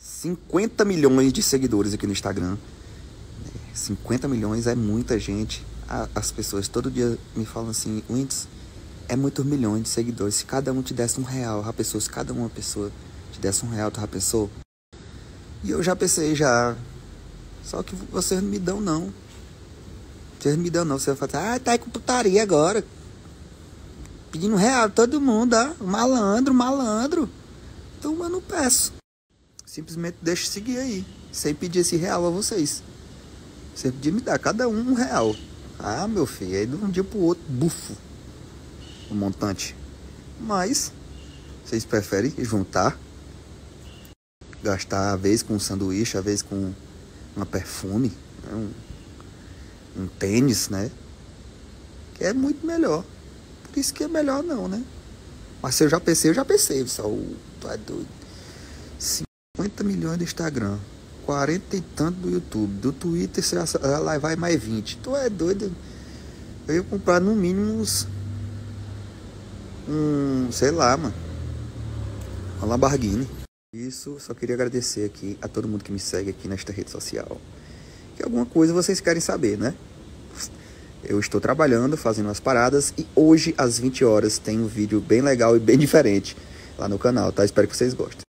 50 milhões de seguidores aqui no Instagram. 50 milhões é muita gente. As pessoas todo dia me falam assim, Windows, é muitos milhões de seguidores. Se cada um te desse um real, a pessoa, se cada uma pessoa te desse um real, tu já pensou? E eu já pensei já. Só que vocês não me dão não. Vocês não me dão não. Você vai falar, ah, tá aí com putaria agora. Pedindo real todo mundo, ah. Malandro, malandro. Então eu não peço. Simplesmente deixa seguir aí. Sem pedir esse real a vocês. Você podia me dar cada um um real. Ah, meu filho, aí de um dia pro outro, bufo. O montante. Mas, vocês preferem juntar, gastar a vez com um sanduíche, a vez com uma perfume, né? um, um tênis, né? Que é muito melhor. Por isso que é melhor não, né? Mas se eu já pensei, eu já pensei, pessoal. É doido. 50 milhões do Instagram. 40 e tanto do YouTube. Do Twitter você lá vai mais 20. Tu é doido? Eu ia comprar no mínimo uns. Um. Sei lá, mano. Uma Lamborghini. Isso, só queria agradecer aqui a todo mundo que me segue aqui nesta rede social. Que alguma coisa vocês querem saber, né? Eu estou trabalhando, fazendo umas paradas e hoje às 20 horas tem um vídeo bem legal e bem diferente lá no canal, tá? Espero que vocês gostem.